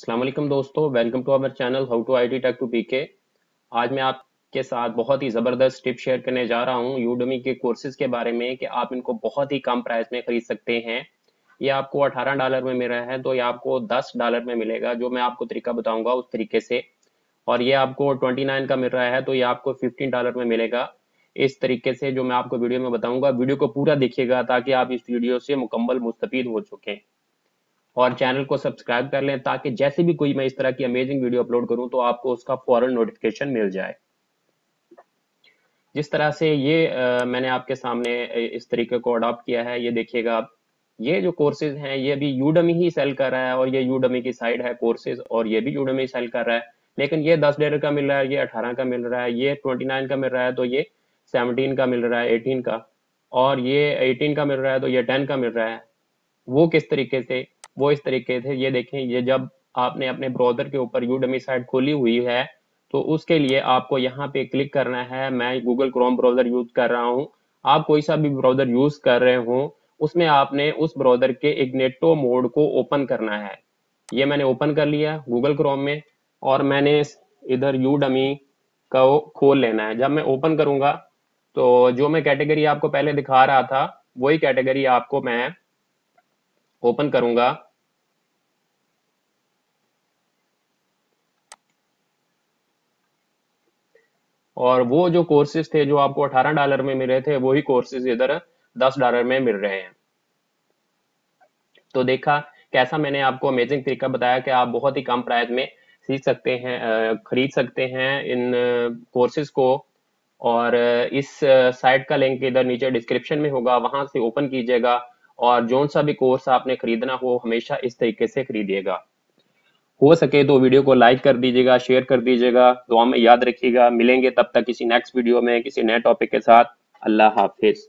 असलम दोस्तों welcome to our channel how to I T tech to PK आज मैं आपके साथ बहुत ही ज़बरदस्त टिप शेयर करने जा रहा हूँ यूडमी के कोर्सेज के बारे में कि आप इनको बहुत ही कम प्राइस में खरीद सकते हैं। ये आपको 18 डॉलर में मिल रहा है तो ये आपको 10 डॉलर में मिलेगा, जो मैं आपको तरीका बताऊँगा उस तरीके से। और ये आपको 29 का मिल रहा है तो ये आपको 15 डॉलर में मिलेगा। इस तरीके से जो मैं आपको वीडियो में बताऊँगा वीडियो को पूरा देखिएगा ताकि आप इस वीडियो से मुकम्मल मुस्तफ़ हो चुके। और चैनल को सब्सक्राइब कर लें ताकि जैसे भी कोई मैं इस तरह की अमेजिंग वीडियो अपलोड करूँ तो आपको उसका फ़ौरन नोटिफिकेशन मिल जाए। जिस तरह से ये आ, मैंने आपके सामने इस तरीके को अडॉप्ट किया है ये देखिएगा आप ये जो कोर्सेज हैं ये अभी यूडमी ही सेल कर रहा है और ये यूडमी की साइड है कोर्सेज और ये भी यूडमी सेल कर रहा है। लेकिन ये दस डेढ़ का मिल रहा है ये अठारह का मिल रहा है ये ट्वेंटी नाइन का मिल रहा है तो ये सेवनटीन का मिल रहा है एटीन का। और ये एटीन का मिल रहा है तो ये टेन का मिल रहा है। वो किस तरीके से वो इस तरीके से, ये देखें, ये जब आपने अपने ब्राउज़र के ऊपर यूडमी साइट खोली हुई है तो उसके लिए आपको यहाँ पे क्लिक करना है। मैं गूगल क्रोम ब्राउज़र यूज़ कर रहा हूँ। आप कोई सा भी ब्राउज़र यूज़ कर रहे हो, उसमें आपने उस ब्राउज़र के इग्नेटो मोड को ओपन करना है। ये मैंने ओपन कर लिया गूगल क्रोम में और मैंने इधर यू डमी को खोल लेना है। जब मैं ओपन करूँगा तो जो मैं कैटेगरी आपको पहले दिखा रहा था, वही कैटेगरी आपको मैं ओपन करूँगा। और वो जो कोर्सेज थे, जो आपको 18 डॉलर में मिल रहे थे, वही कोर्सेज इधर 10 डॉलर में मिल रहे हैं। तो देखा कैसा मैंने आपको अमेजिंग तरीका बताया कि आप बहुत ही कम प्राइस में सीख सकते हैं खरीद सकते हैं इन कोर्सेज को। और इस साइट का लिंक इधर नीचे डिस्क्रिप्शन में होगा, वहाँ से ओपन कीजिएगा। और जो सा भी कोर्स आपने खरीदना हो, हमेशा इस तरीके से खरीदिएगा। हो सके तो वीडियो को लाइक कर दीजिएगा शेयर कर दीजिएगा, दुआ में याद रखिएगा। मिलेंगे तब तक किसी नेक्स्ट वीडियो में, किसी नए टॉपिक के साथ। अल्लाह हाफिज़।